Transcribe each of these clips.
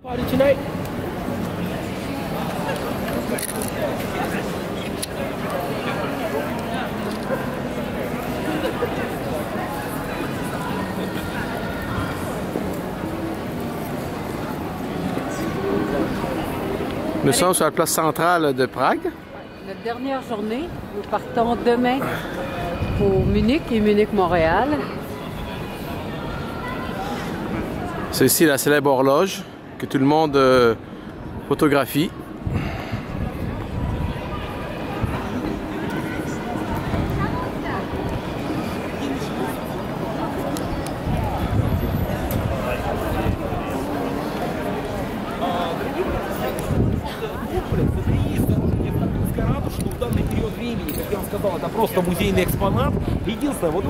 Party tonight? Nous sommes sur la place centrale de Prague. Notre dernière journée, nous partons demain pour Munich et Munich-Montréal. C'est ici la célèbre horloge que tout le monde euh, photographie.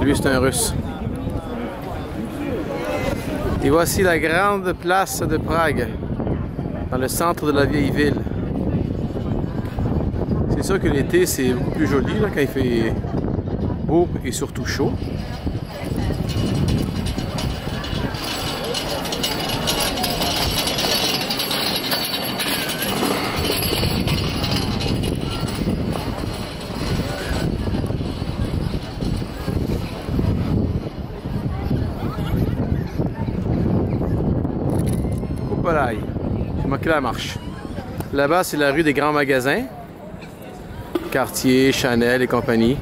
Lui, c'est un russe. Et voici la grande place de Prague, dans le centre de la vieille ville. C'est sûr que l'été, c'est beaucoup plus joli là, quand il fait beau et surtout chaud. Coupolaï. J'ai manqué la marche. Là-bas, c'est la rue des grands magasins. Cartier, Chanel et compagnie.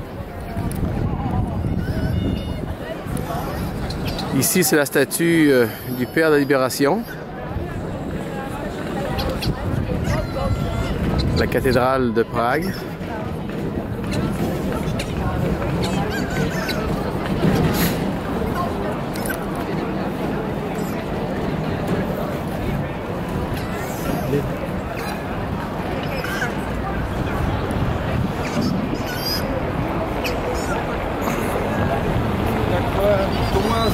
Ici, c'est la statue euh, du Père de la Libération. La cathédrale de Prague. как бы туман,